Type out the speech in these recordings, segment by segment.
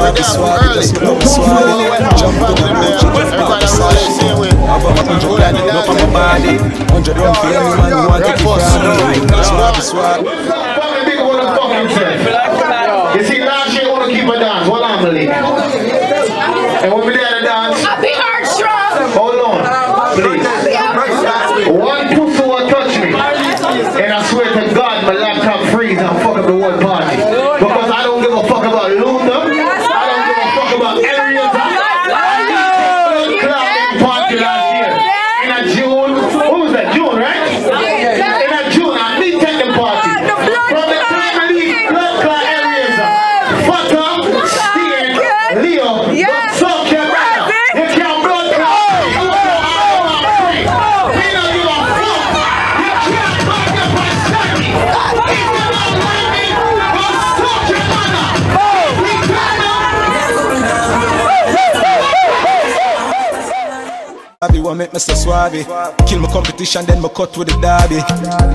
swag, swag, just love swag. Jump up, jump back, swag. I've got my hundred grand up on my body. Hundred don't feel me, man. You want to keep riding. Swag, swag. You see, last year I want to keep a dance. What I'm believing. And when we What make swabby? Kill my competition, then me cut with the derby.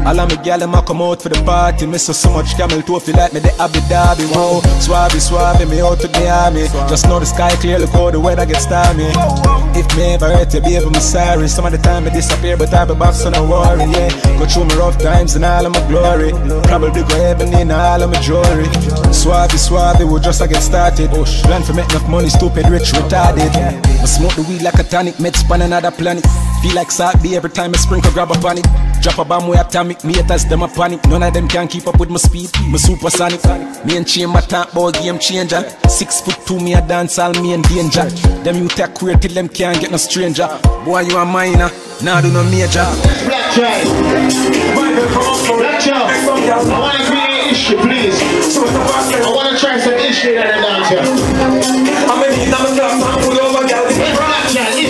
All of me gal them a come out for the party. Me so much camel toe feel like me the Abu Dhabi. Wow, swabby, swabby, me out to the army. Just know the sky clear, look how the weather gets stormy. If me ever hurt you, baby, me sorry. Some of the time me disappear, but I be back, so no worry. Yeah, go through my rough times and all of my glory. Probably go heaven in all of my jewelry. Swabby, swabby, we just a get started. Plan for make enough money, stupid, rich, retarded. I smoke the weed like a tonic, med span another planet. Feel like salt be every time I sprinkle, grab a panic. Drop a bomb way atomic, me haters them a panic. None of them can keep up with my speed, my supersonic. Me and chain my top about game changer. Six foot two, me a dance all me in danger. Them you take queer till them can't get no stranger. Boy, you a minor, nah do no major. Black child. Black child. I want to create issue, please. I want to try some issue that I dance here. Black child, issue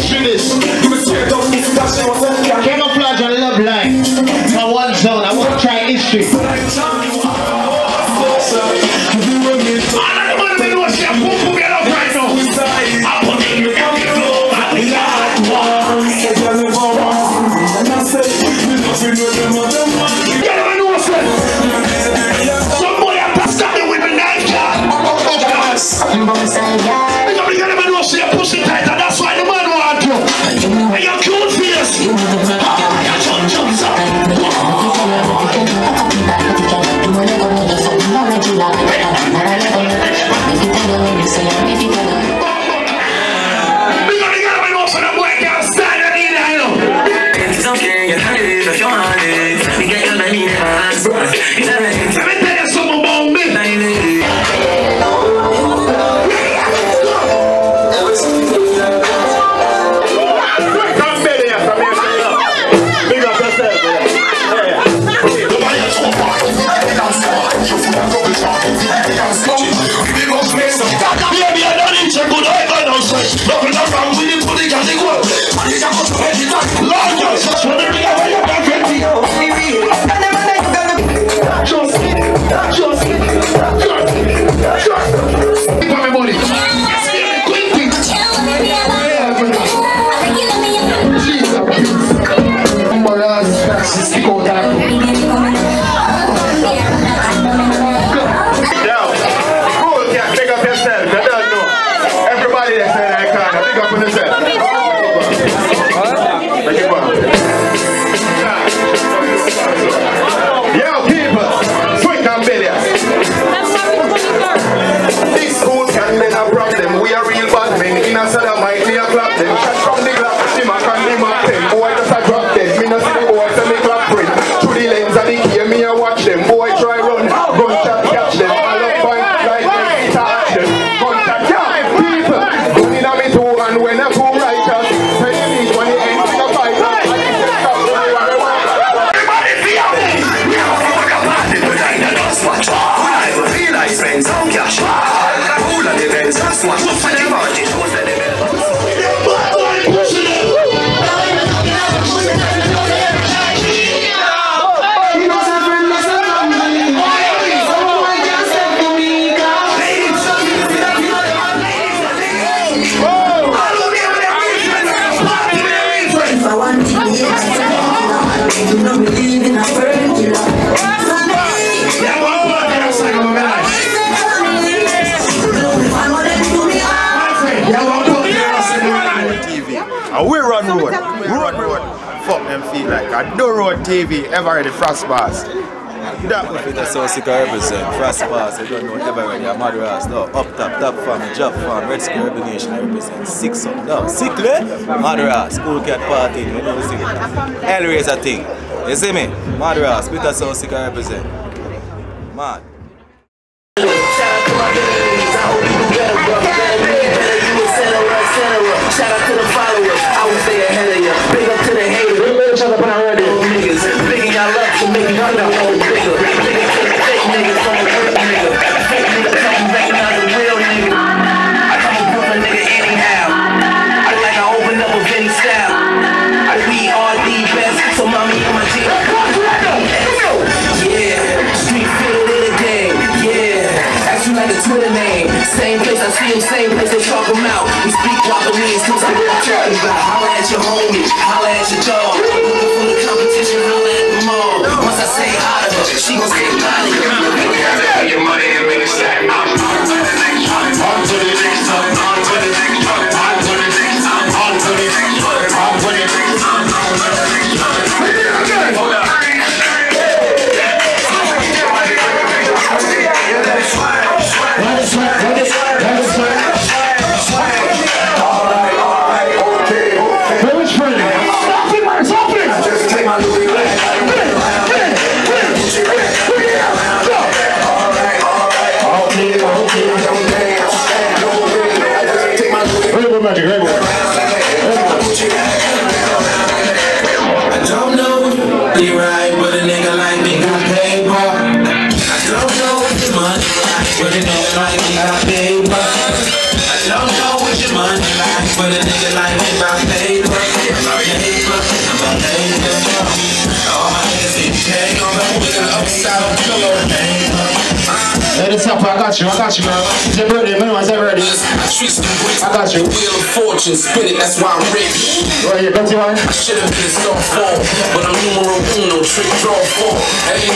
this. Camouflage and love line. For one zone, I want to try issue. TV, ever ready Frost Boss. That If it's so sick I represent, Frost Pass, I don't know ever ready, I'm Madras, no, up top, top farm, job farm, Red Square Urban Nation, I represent six up, no, sickly, eh? Madras, Koolkat Party, you know, see, Hellraiser thing, you see me, Madras, Peter so sick I represent, she gon' say hi This up, I got you, I got you, man. It's your birthday, man. It's your birthday. I bricks I got you. Wheel of fortune, spin it, that's why I'm rich. Right here, dirty one. I should have been a star four, but I'm numero uno, trick draw four. Hey,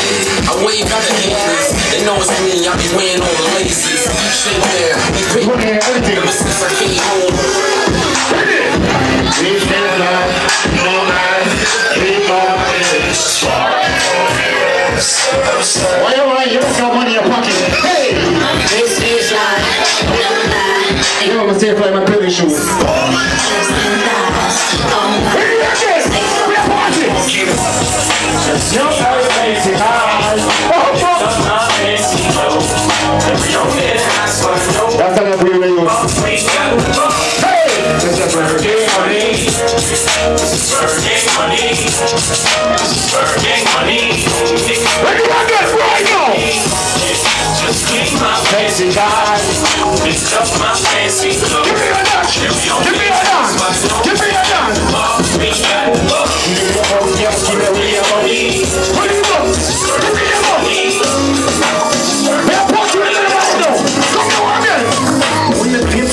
I wave at the haters. They know it's me, I be wearing all the laces. Shit there, we pick everything. ever since I came home. Why you want you got money in your pocket? Hey! This is life. You know, I'm gonna stay for my baby shoes. That's how I bring you. Hey! That's just right. Let me rock this right now! Fancy guys. Give me a dance! Give me a dance! Give me a dance! Give me a! Yes, give me a money. What do you want? Give me a money.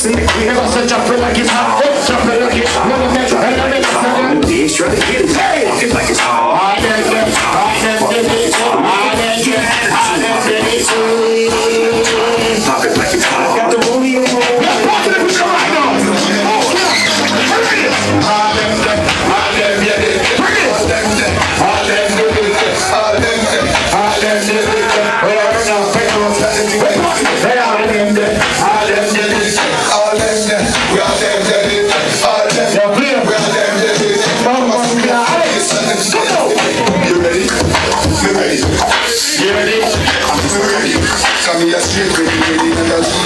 In the queen, never said jump it like it's hot. Jump it like it's hot. Never met. Never met you. The extra to get it. It like it's hard. I did it. I did it. I did it. I did it. Pop it that's really, really, really,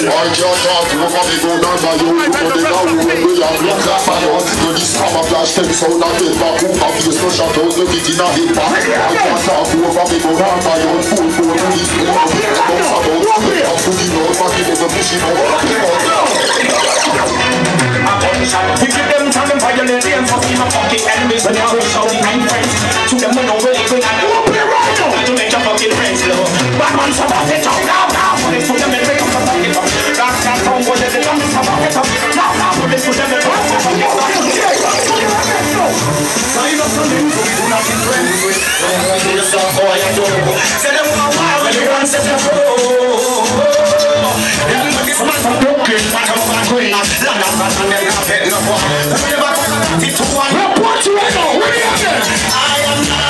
I just have to over me go down by you Go me down road where I block that by us You this camouflage them so that they back up And face no shot out the kick in a hip back I just have to over me go down by you Full bone to this bone of it that comes about I'm fucking out back in the pushing out Attention, we give them time and violate them for my fucking enemies When I was shouting, I'm friends To them we know we're living and we'll be right now to fucking. Bad man so it up now now. To break up that come so it up. Now now to break up fucking up. Know so we do not get friends with. When we do the song for a while to to? I the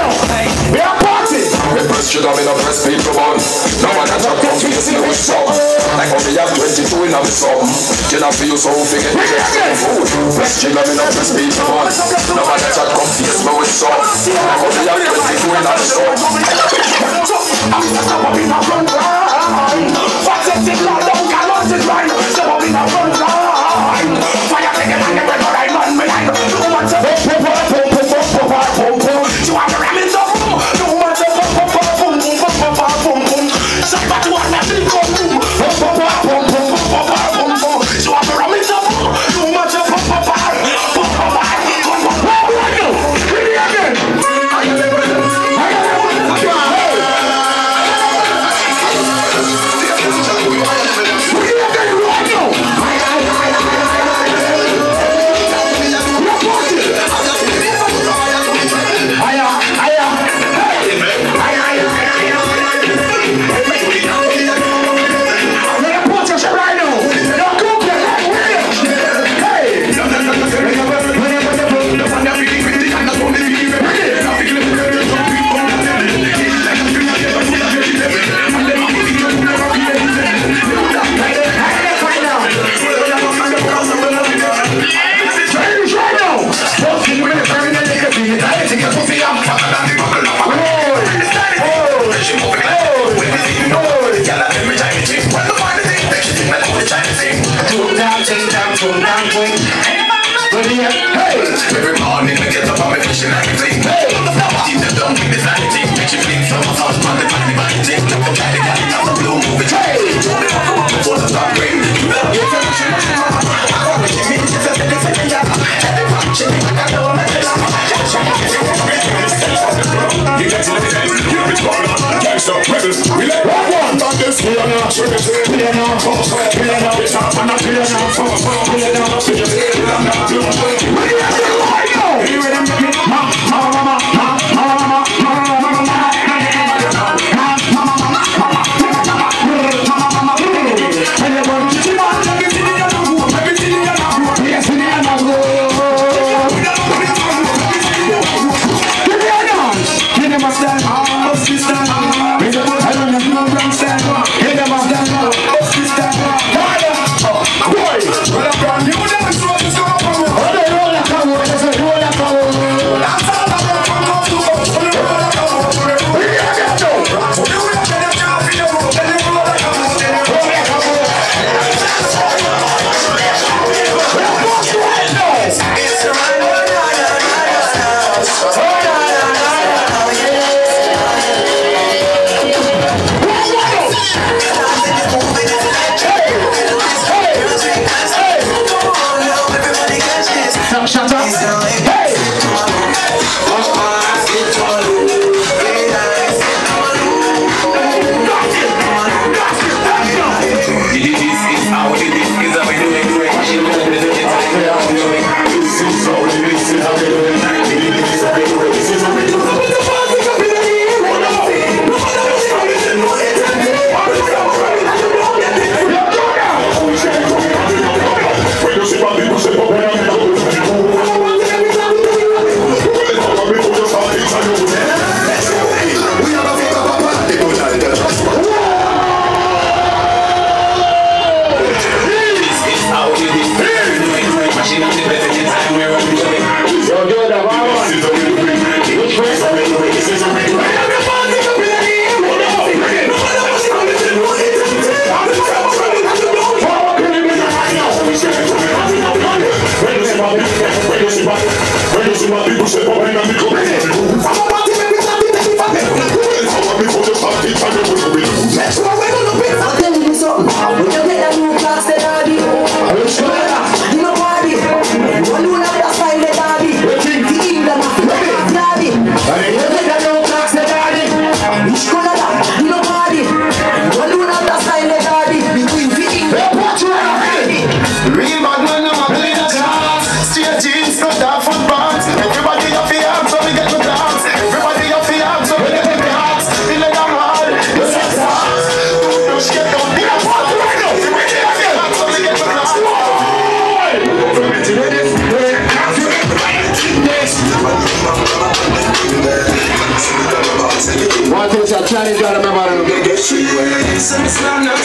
The press should have been a press people on Now I got a confidence in the shop Like only have 22 in a sum Can I feel so big and get food. Press should have been a press people on Now I got a confidence in the shop Like only have 22 in a sum I'm stuck up in a front line What's the signal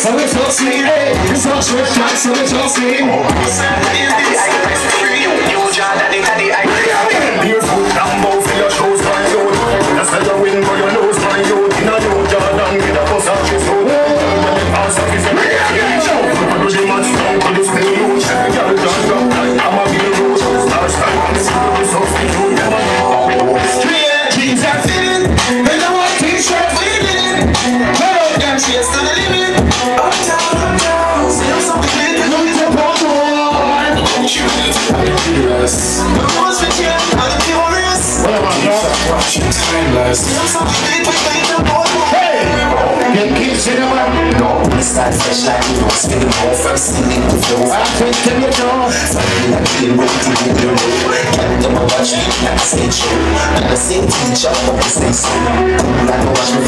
so it's not sweet, it's not trick track, so it's not sweet. Beautiful Thank Hey! Kids in the you don't first. To can't the same teacher, like watch me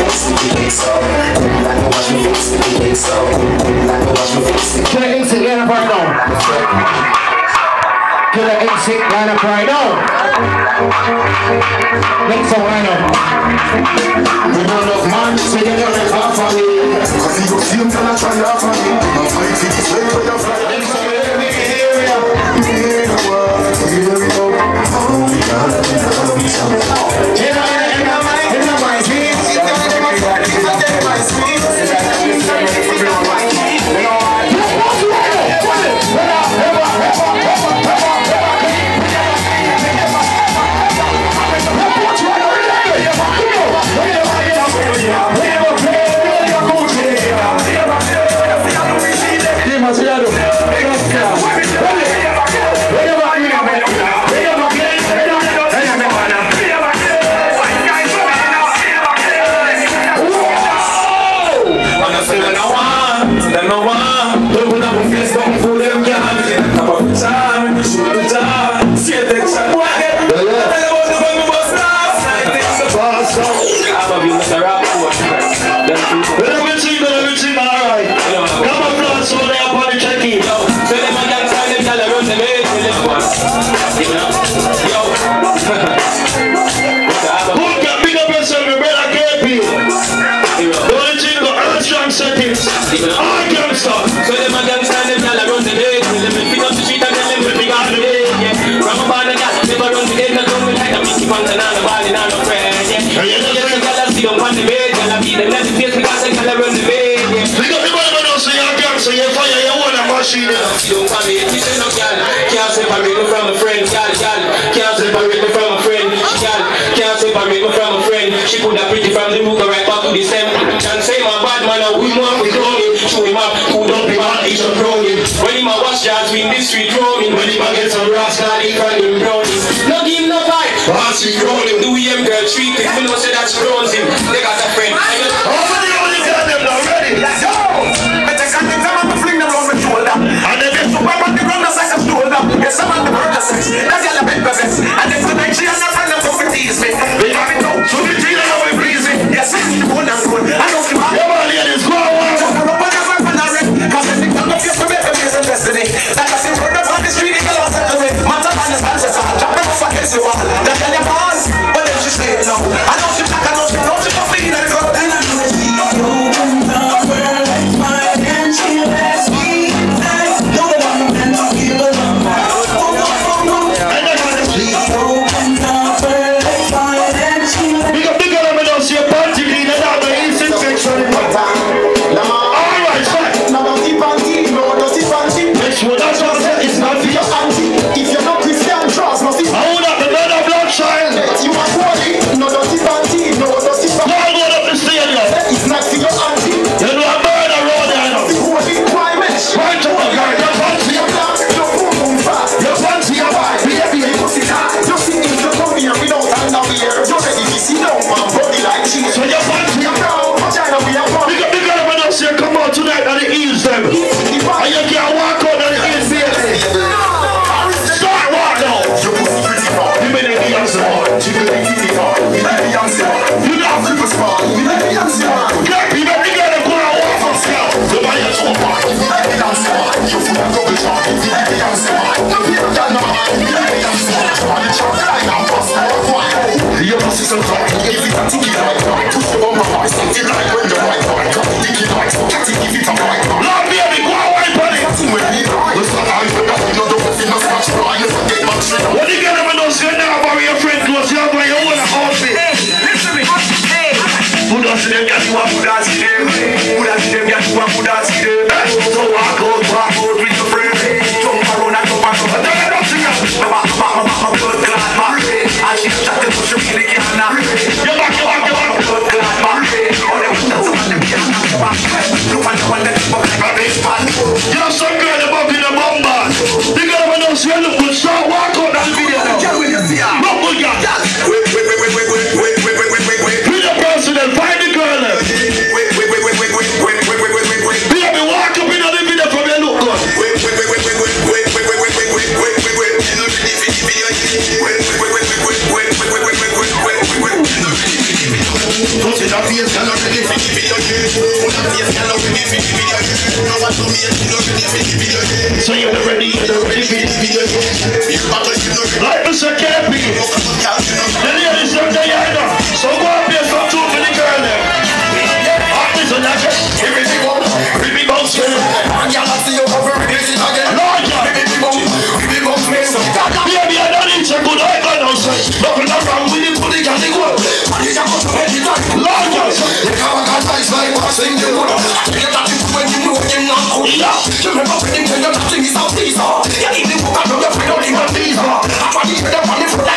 like watch me like watch me Killer Instinct lineup right now. Next up lineup. We run up man, so you know it's hard me. Cause you see him, tell us how you are me. I'm fighting this way, but you're fighting Next up, let me hear the world, hear it all. Oh, we gotta be loved. some talk, and every time to get out of the bump, Então, Deus livre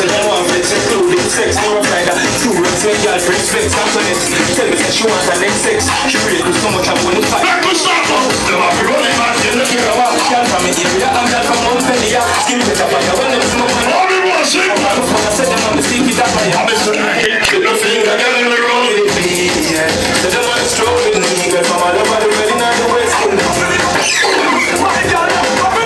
So now I'm rich, including sex More of like a two rings, make y'all drink fix. I'm playing, tell me that she wants a next sex She really do so much, I'm winning fight Back to stop, the mafia rolling man, you know Here I am, y'all from the area, I'm y'all from Mount Pelia Give me the top, I want them smoking All me want, I'm a before I them on the seat, get out I'm just gonna hit you, no feeling, I got in the road with with me, girl, from all over the world, in the West Kingdom My I'm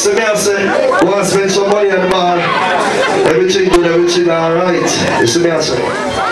So now I say, want to spend some money on the man. Everything good, everything alright. You see me say.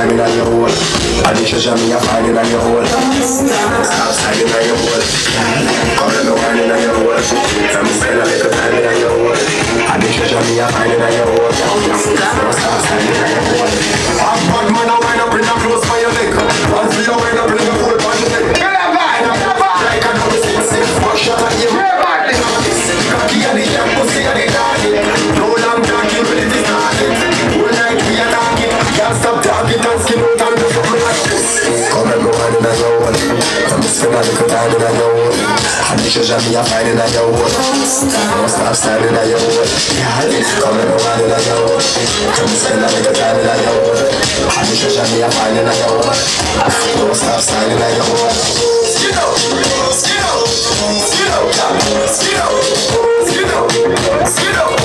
sliding in your hole. I need just show me a fighting down your hole. Stop sliding down your hole. Call it no whining down your hole. I'm saying a little sliding down your hole. I need just show me a fighting down your hole. Stop sliding down your hole. I'm one man, I wind up in a close by your neck. Once we are wind up in a عليكم بعيننا يوم حنعيشوا جميع في عيننا يوم وسط أجسامنا يوم قرروا علينا يوم كمسكنا لك تعملنا يوم حنعيشوا جميع في عيننا يوم وسط أجسامنا يوم Skiddo, skiddo, skiddo, skiddo, skiddo, skiddo, skiddo.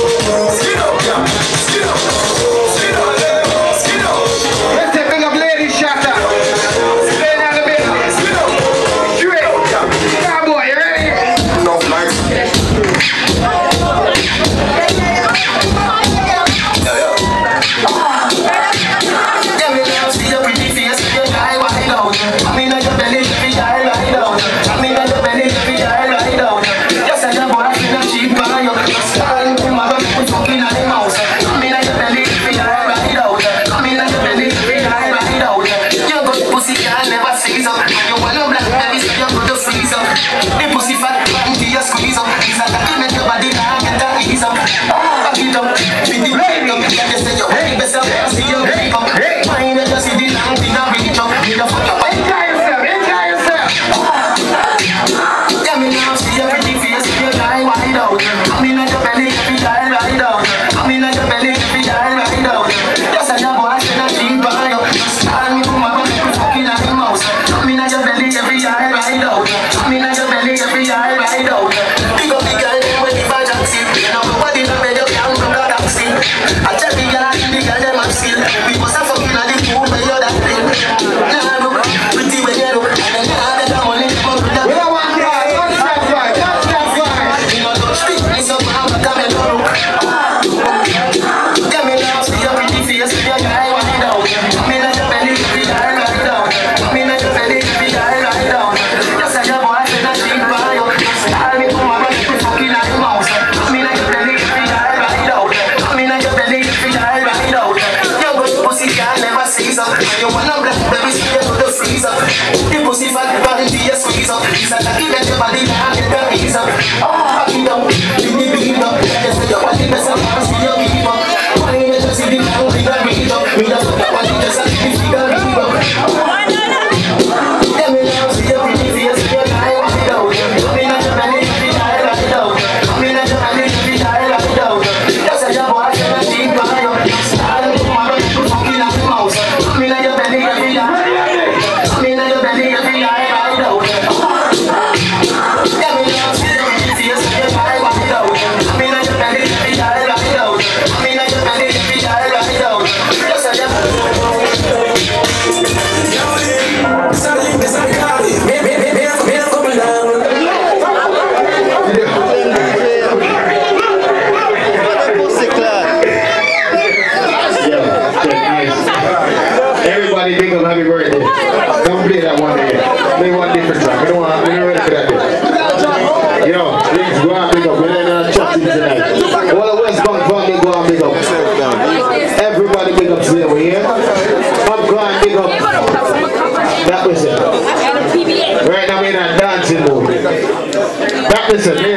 That was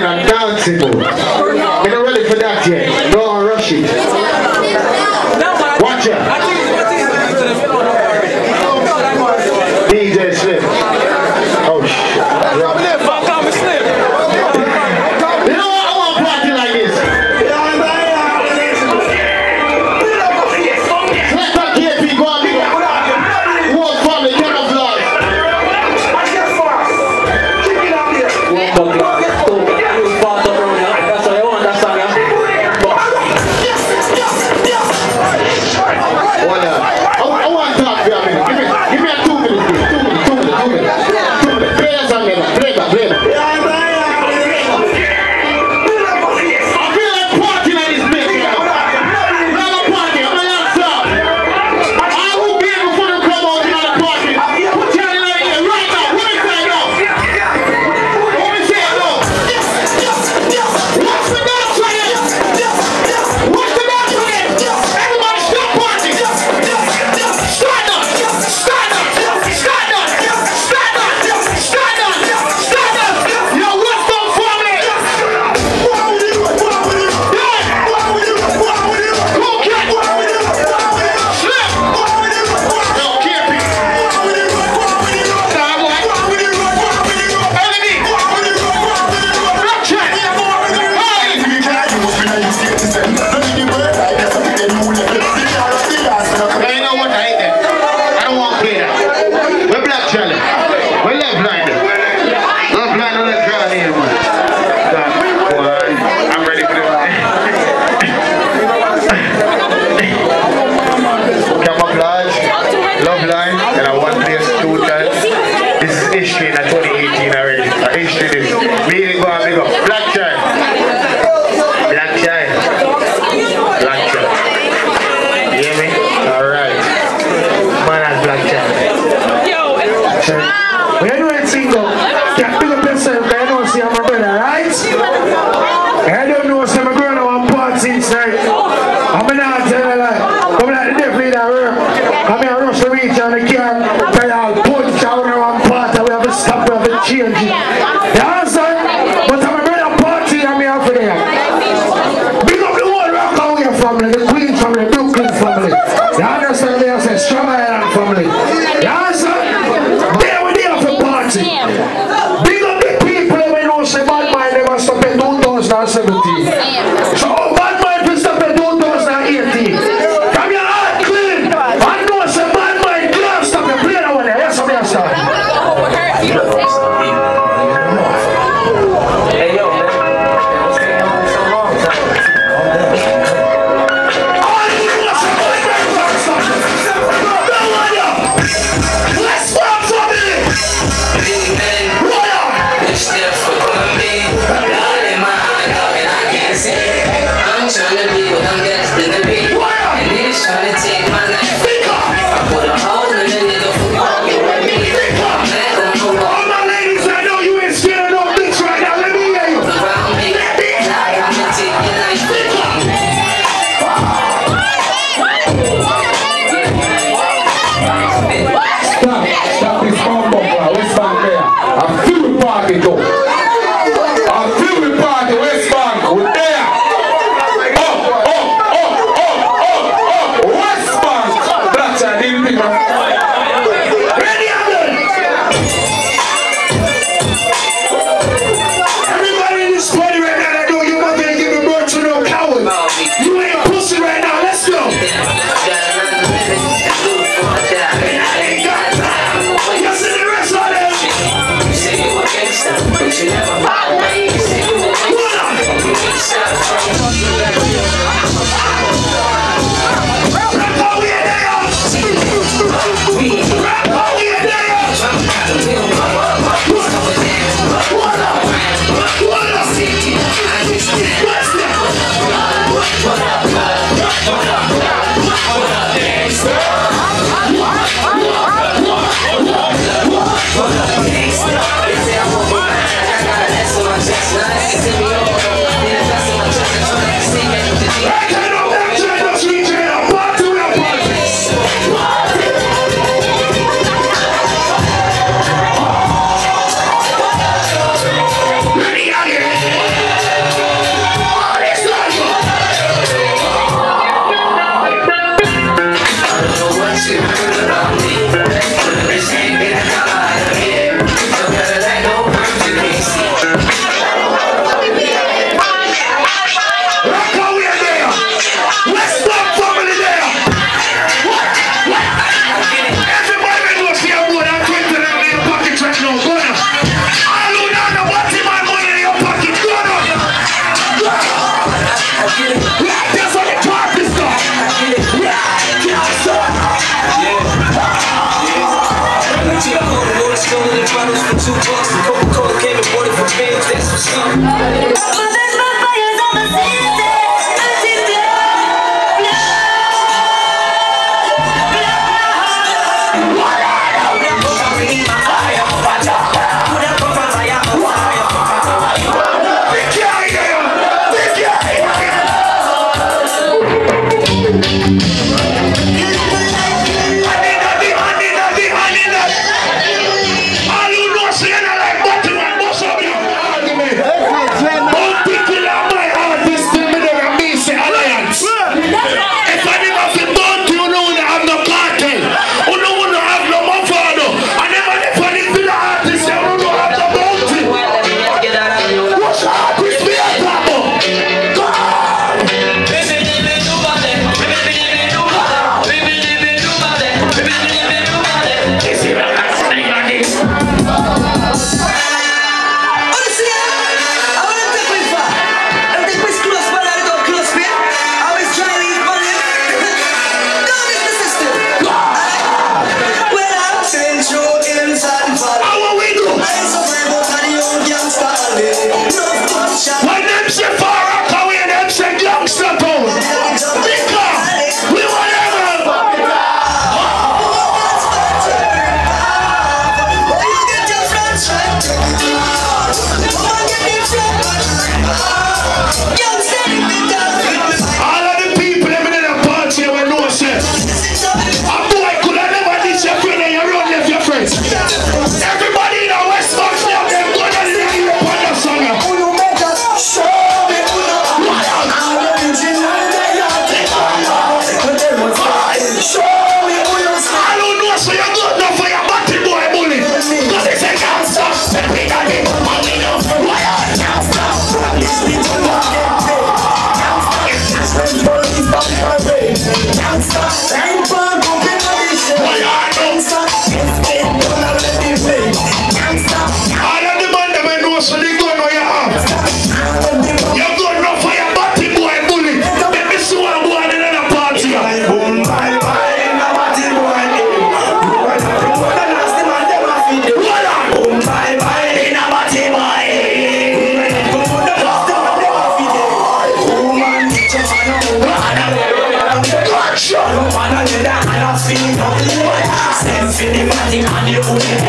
Come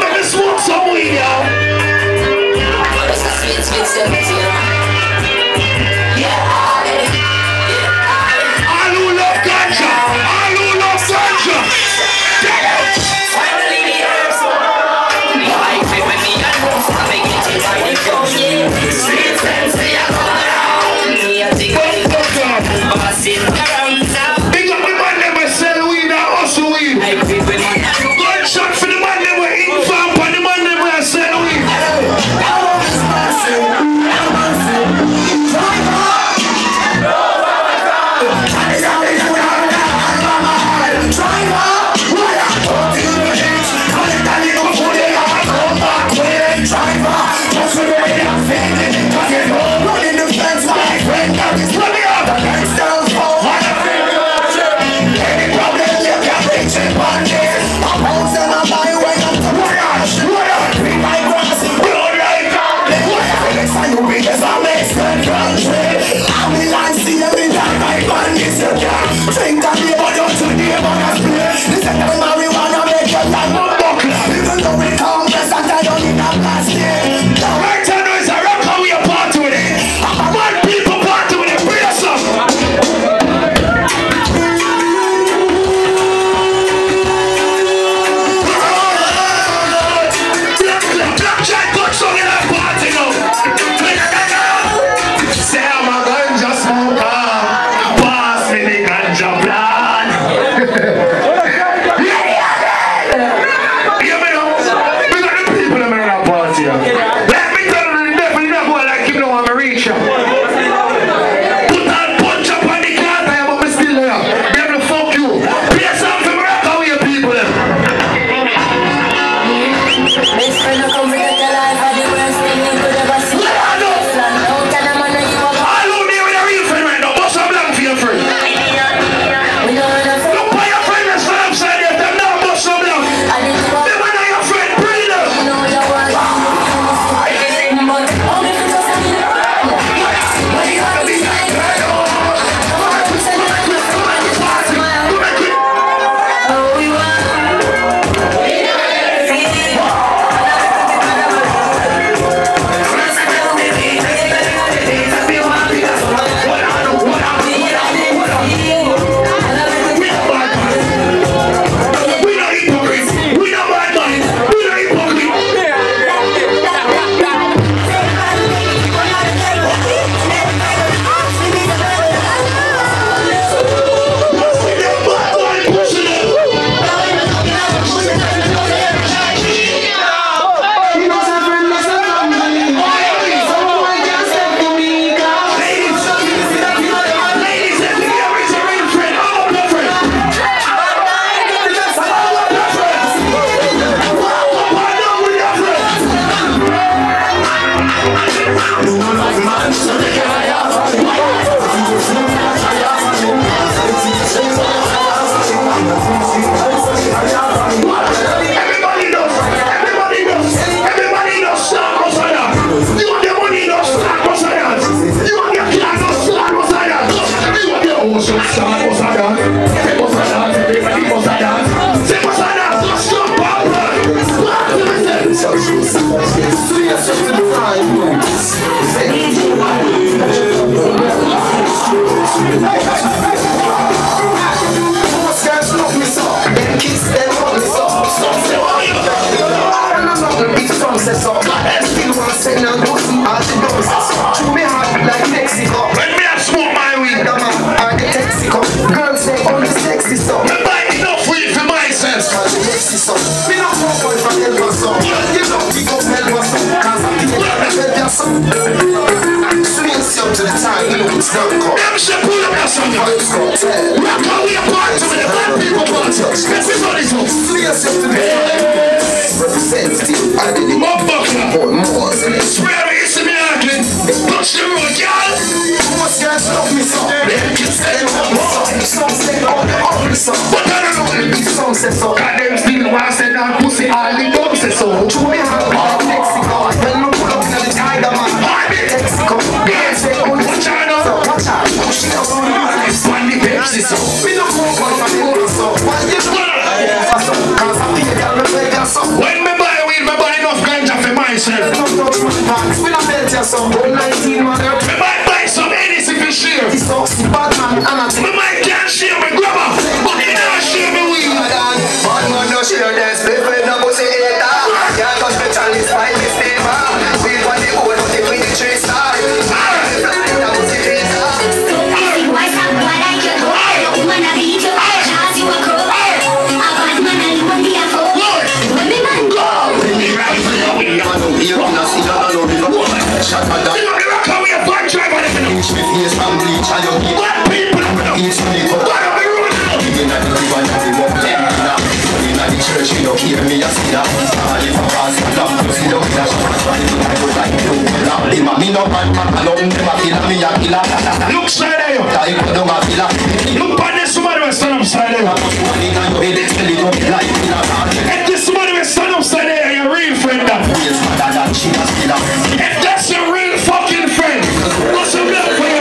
let me smoke some weed, you don't hear me I see that. if I pass it up, you see the way that I'm trying to type it like you Lock them a me no man, man alone, them a killer, me a killer. Look side of you. Type of them a killer Look on this woman who stand up side of you. And this woman who stand up side of you, a real friend If that's your real fucking friend, what's your blood for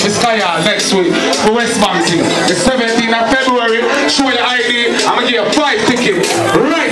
It's tired next week for West Bank. It's 17th of February, show your ID. I'm going to give you five tickets right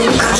Music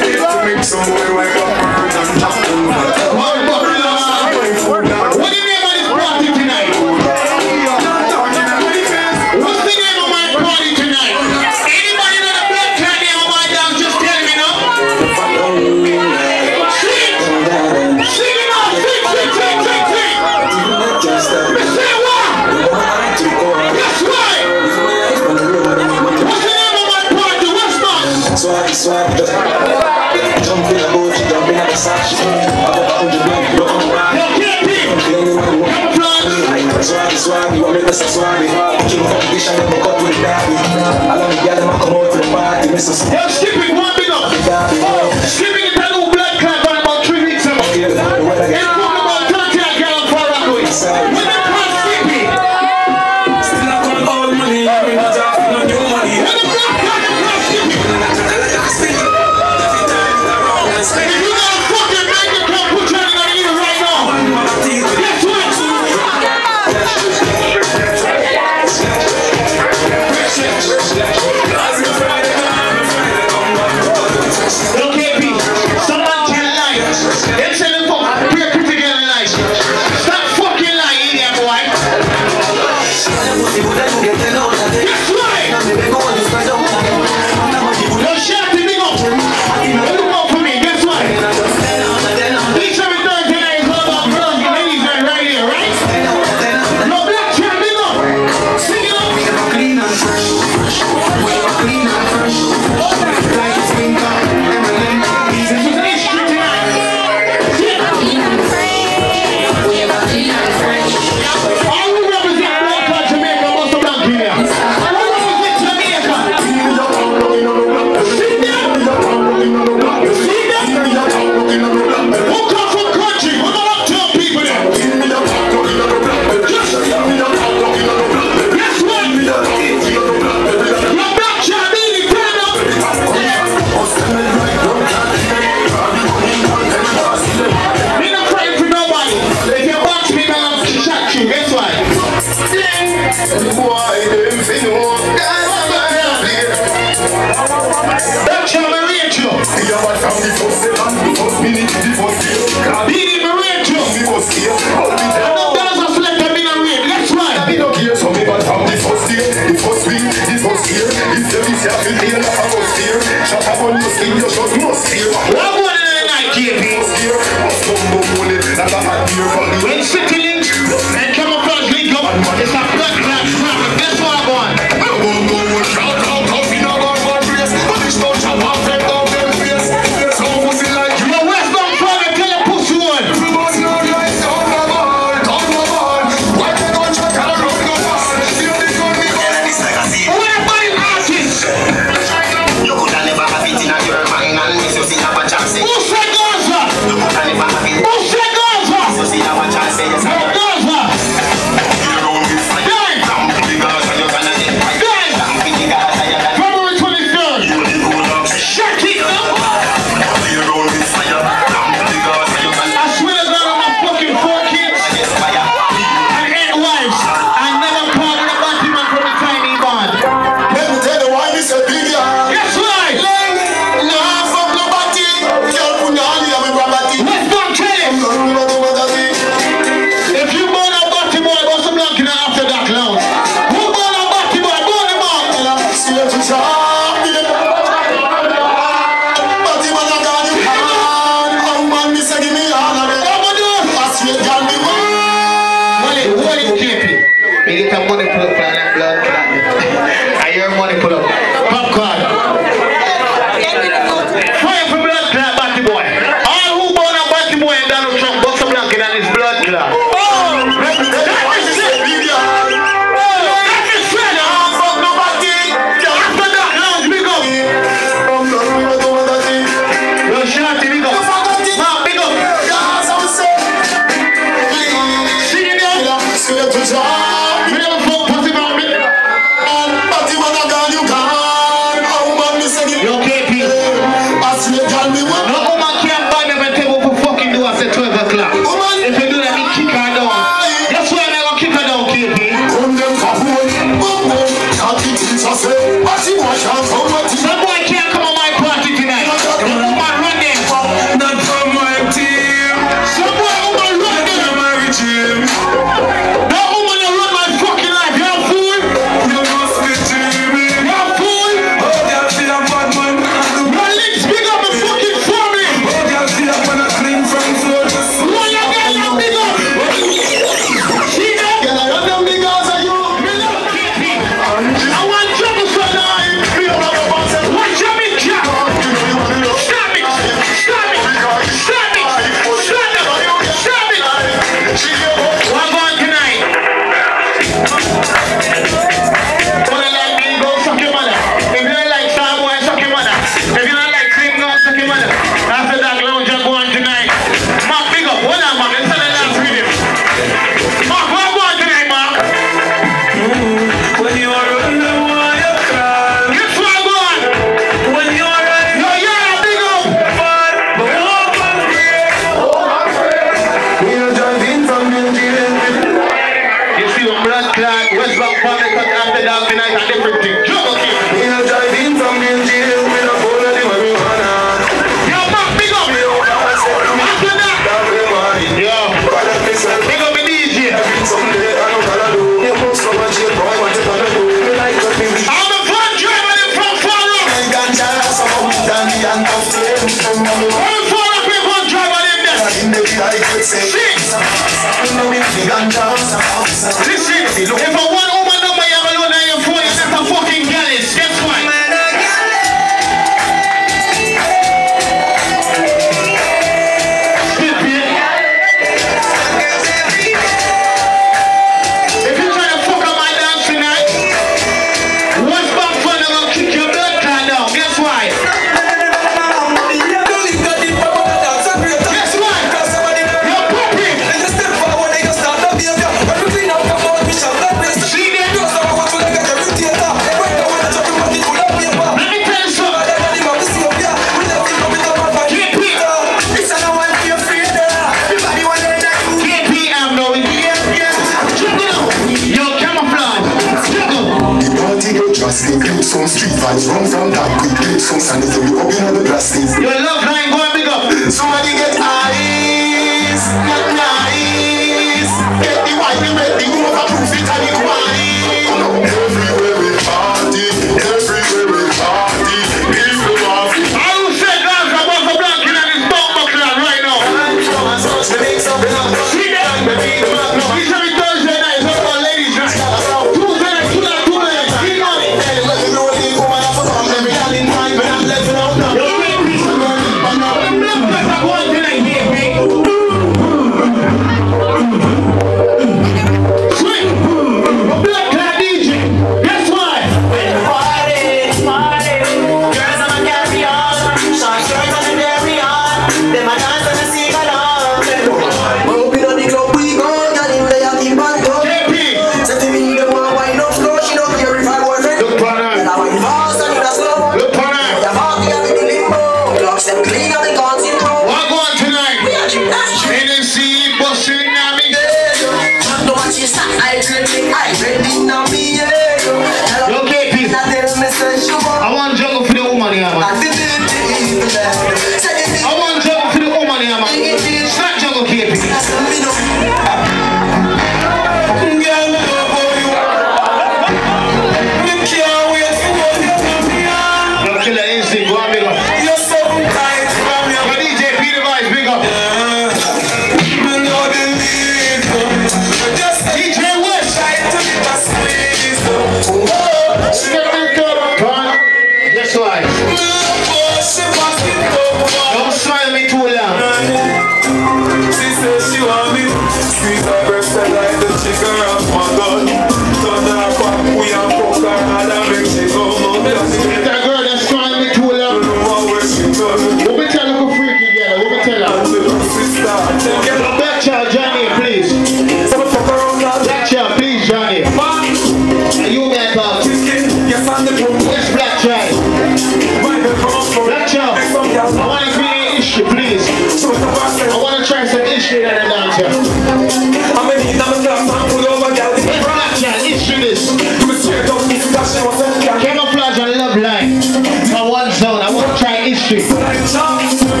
I want to try issue.